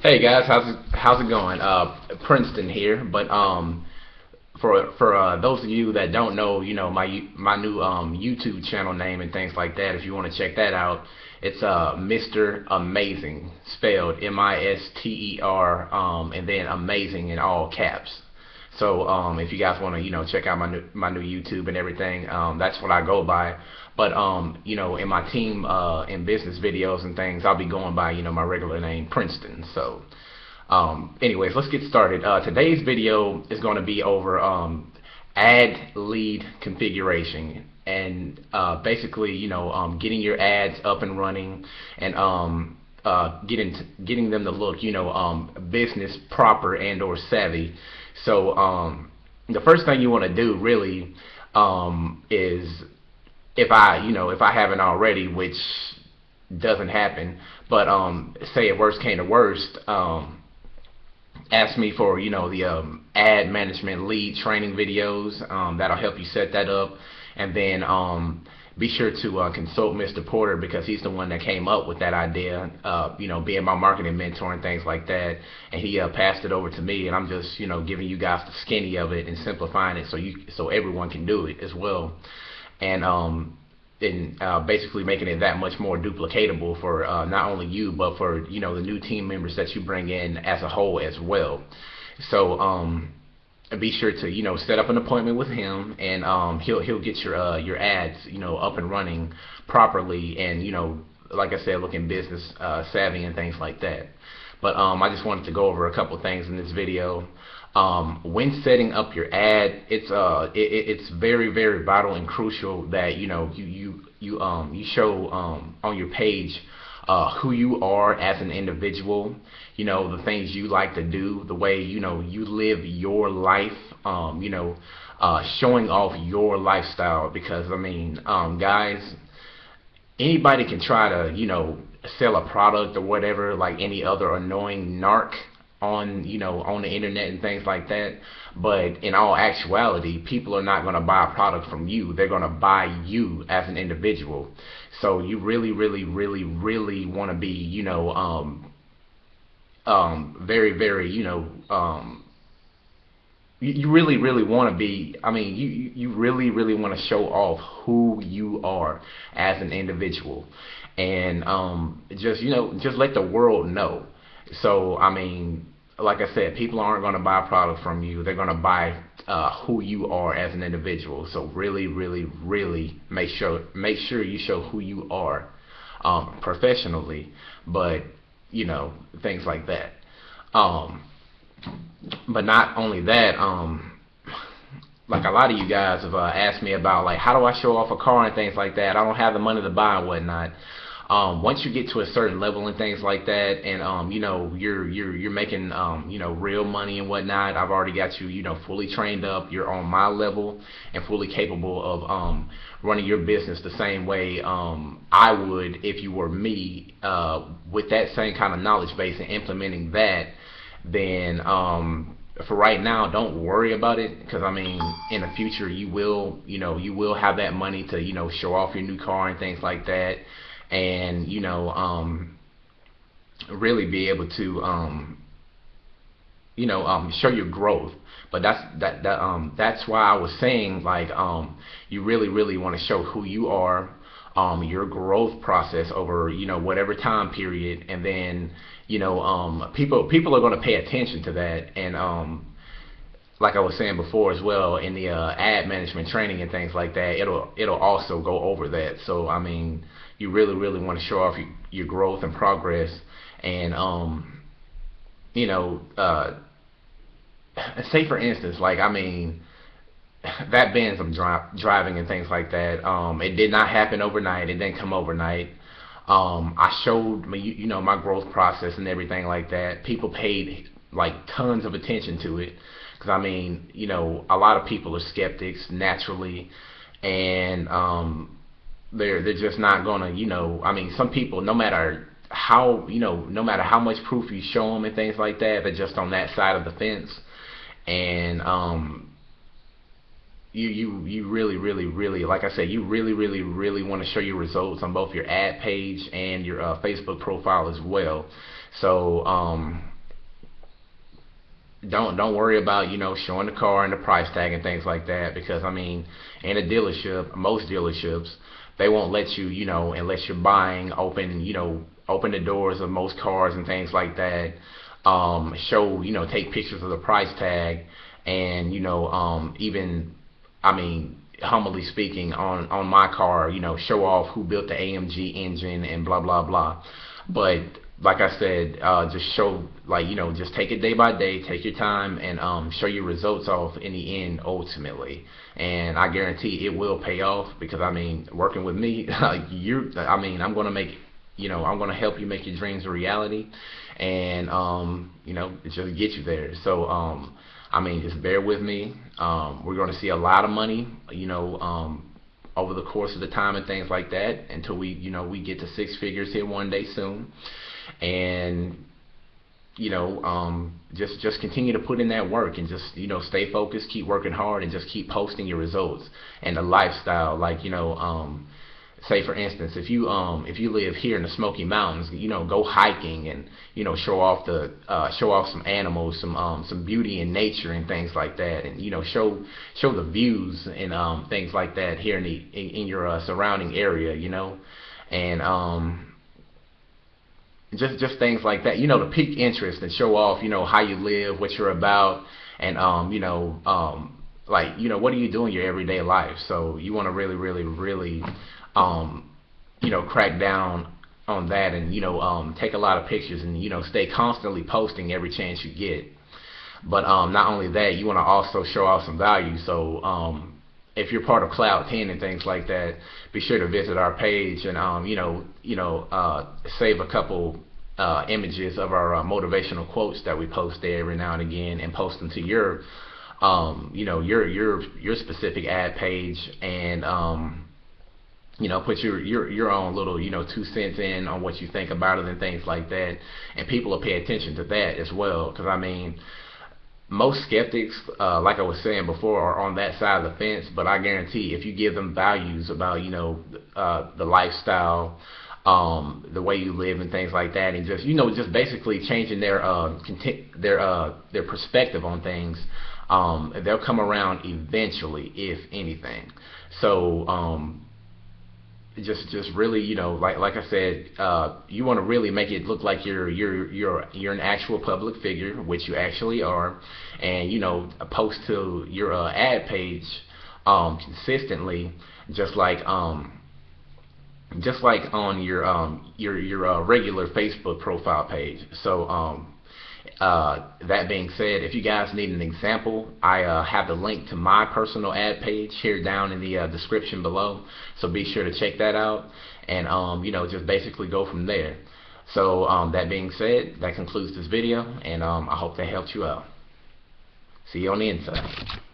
Hey guys, how's it, how's it going? Uh, Princeton here, but um, for for uh, those of you that don't know, you know my my new um, YouTube channel name and things like that. If you want to check that out, it's uh, Mr. Amazing, spelled M-I-S-T-E-R, um, and then amazing in all caps. So um, if you guys want to, you know, check out my new my new YouTube and everything, um, that's what I go by. But um, you know, in my team uh, in business videos and things, I'll be going by, you know, my regular name Princeton. So, um, anyways, let's get started. Uh, today's video is going to be over um, ad lead configuration and uh, basically, you know, um, getting your ads up and running and um, uh, getting getting them to look, you know, um, business proper and or savvy. So um, the first thing you want to do really um, is if I, you know, if I haven't already, which doesn't happen, but um, say at worst came to worst, um, ask me for, you know, the um, ad management lead training videos. Um, that'll help you set that up, and then um, be sure to uh, consult Mr. Porter because he's the one that came up with that idea, uh, you know, being my marketing mentor and things like that. And he uh, passed it over to me, and I'm just, you know, giving you guys the skinny of it and simplifying it so you so everyone can do it as well. And um, and uh, basically making it that much more duplicatable for uh, not only you but for you know the new team members that you bring in as a whole as well. So um, be sure to you know set up an appointment with him, and um, he'll he'll get your uh, your ads you know up and running properly, and you know like I said, looking business uh, savvy and things like that. But um, I just wanted to go over a couple things in this video. Um, when setting up your ad, it's uh it, it's very very vital and crucial that you know you you you um you show um on your page uh, who you are as an individual, you know, the things you like to do, the way, you know, you live your life, um, you know, uh, showing off your lifestyle. Because, I mean, um, guys, anybody can try to, you know, sell a product or whatever like any other annoying narc on you know on the internet and things like that. But in all actuality people are not going to buy a product from you. They're going to buy you as an individual. So you really really really really want to be you know um um very very you know um you, really really want to be i mean you you really really want to show off who you are as an individual. And um just you know just let the world know. So I mean like I said, people aren't going to buy a product from you. They're going to buy uh, who you are as an individual. So really, really, really make sure make sure you show who you are um, professionally, but you know things like that. Um, but not only that, um, like a lot of you guys have uh, asked me about like how do I show off a car and things like that. I don't have the money to buy and whatnot um, once you get to a certain level and things like that, and um, you know you're you're you're making um, you know real money and whatnot, I've already got you you know fully trained up. You're on my level and fully capable of um, running your business the same way um, I would if you were me uh, with that same kind of knowledge base and implementing that. Then um, for right now, don't worry about it because I mean, in the future, you will, you know, you will have that money to, you know, show off your new car and things like that and you know um, really be able to um, you know um, show your growth. But that's that, that um that's why I was saying like um you really really want to show who you are um your growth process over you know whatever time period. And then you know um people people are going to pay attention to that. And um like I was saying before as well in the uh, ad management training and things like that it'll it'll also go over that. So I mean you really really want to show off your, your growth and progress and um you know uh say for instance like I mean that Benz I'm dri- driving and things like that um it did not happen overnight it didn't come overnight. Um I showed me you, you know my growth process and everything like that. People paid like tons of attention to it because I mean you know a lot of people are skeptics naturally and um they're they're just not gonna you know I mean some people no matter how you know no matter how much proof you show them and things like that they're just on that side of the fence. And um you you you really really really like I said you really really really want to show your results on both your ad page and your uh, Facebook profile as well. So um, don't don't worry about you know showing the car and the price tag and things like that because I mean in a dealership, most dealerships they won't let you you know unless you're buying open you know open the doors of most cars and things like that. Um, show you know take pictures of the price tag and you know um, even I mean humbly speaking on on my car you know show off who built the AMG engine and blah blah blah but like I said, uh, just show like you know just take it day by day, take your time, and um, show your results off in the end ultimately. And I guarantee it will pay off because I mean working with me, you I mean I'm gonna make you know I'm gonna help you make your dreams a reality, and um, you know just get you there. So um, I mean just bear with me. Um, we're gonna see a lot of money, you know. Um, over the course of the time and things like that until we you know we get to six figures here one day soon and you know um, just just continue to put in that work and just you know stay focused keep working hard and just keep posting your results and the lifestyle. Like you know um, say for instance if you um if you live here in the Smoky Mountains you know go hiking and you know show off the uh, show off some animals some um some beauty in nature and things like that. And you know show show the views and um things like that here in the in, in your uh, surrounding area you know. And um just just things like that. You know, to pique interest and show off, you know, how you live, what you're about, and um, you know, um, like you know, what do you do in your everyday life? So you want to really, really, really, um, you know, crack down on that, and you know, um, take a lot of pictures, and you know, stay constantly posting every chance you get. But um, not only that, you want to also show off some value. So um, if you're part of Cloud 10 and things like that, be sure to visit our page and um, you know, you know, uh, save a couple uh, images of our uh, motivational quotes that we post there every now and again, and post them to your, um, you know, your your your specific ad page, and um, you know, put your your your own little you know two cents in on what you think about it and things like that, and people will pay attention to that as well, because I mean most skeptics, uh, like I was saying before, are on that side of the fence. But I guarantee, if you give them values about, you know, uh, the lifestyle, um, the way you live, and things like that, and just, you know, just basically changing their uh, their uh, their perspective on things, um, they'll come around eventually, if anything. So um, just just really you know like like I said uh, you want to really make it look like you're you're you're you're an actual public figure which you actually are and you know post to your uh, ad page um, consistently just like um just like on your um your your uh, regular Facebook profile page. So um uh, that being said, if you guys need an example, I uh, have the link to my personal ad page here down in the uh, description below. So be sure to check that out and, um, you know, just basically go from there. So um, that being said, that concludes this video and um, I hope that helped you out. See you on the inside.